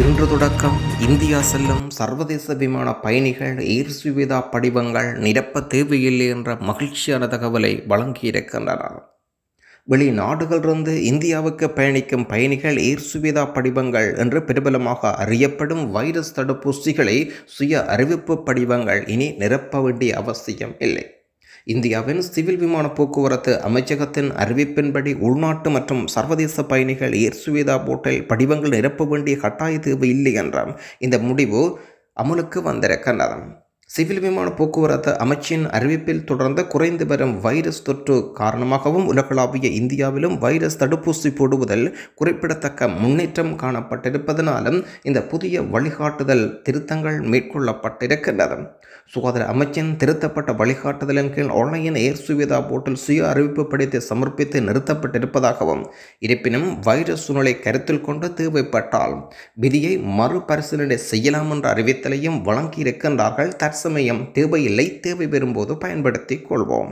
இன்று தொடக்கம். இந்தியா செல்லும் சர்வதேச விமான பயணிகள் ஏர் சுவிதா படிவங்கள் நிரப்ப தேவையில்லை என்ற மகிழ்ச்சியான தகவலை வழங்கியிருக்கின்றனர் வெளிநாடுகளிலிருந்து இந்தியாவுக்கு பயணிக்கும் பயணிகள் ஏர் சுவிதா படிவங்கள் என்று பிரபலமாக அறியப்படும் வைரஸ் தடுப்பூசிகளை சுய அறிவிப்பு படிவங்கள் இனி நிரப்ப வேண்டிய அவசியம் இல்லை. இந்தியாவின் சிவில் விமான போக்குவரத்து அமைச்சகத்தின் அறிவிப்பின்படி உள்நாட்டு மற்றும் சர்வதேச பயணிகள் ஏர் சுவேதா போட்டில் படிவங்கள் நிரப்ப வேண்டிய கட்டாய தேவை இல்லை என்றால் இந்த முடிவு அமலுக்கு வந்திருக்கின்றது. சிவில் விமான போக்குவரத்து அமைச்சின் அறிவிப்பில் தொடர்ந்து குறைந்து வரும் வைரஸ் தொற்று காரணமாகவும் உலகளாவிய இந்தியாவிலும் வைரஸ் தடுப்பூசி போடுவதில் குறிப்பிடத்தக்க முன்னேற்றம் காணப்பட்டிருப்பதனாலும் இந்த புதிய வழிகாட்டுதல் திருத்தங்கள் மேற்கொள்ளப்பட்டிருக்கின்றது சுகாதார அமைச்சின் திருத்தப்பட்ட வழிகாட்டுதலின் கீழ் ஆன்லைன் ஏர் சுவிதா போர்ட்டல் சுய அறிவிப்பு படித்து சமர்ப்பித்து நிறுத்தப்பட்டிருப்பதாகவும் இருப்பினும் வைரஸ் சூழ்நிலை கருத்தில் கொண்டு தேவைப்பட்டால் விதியை மறுபரிசீலனை செய்யலாம் என்ற அறிவித்தலையும் வழங்கியிருக்கின்றார்கள் தற்சமயம் தேவையில்லை தேவை வரும்போது பயன்படுத்திக் கொள்வோம்.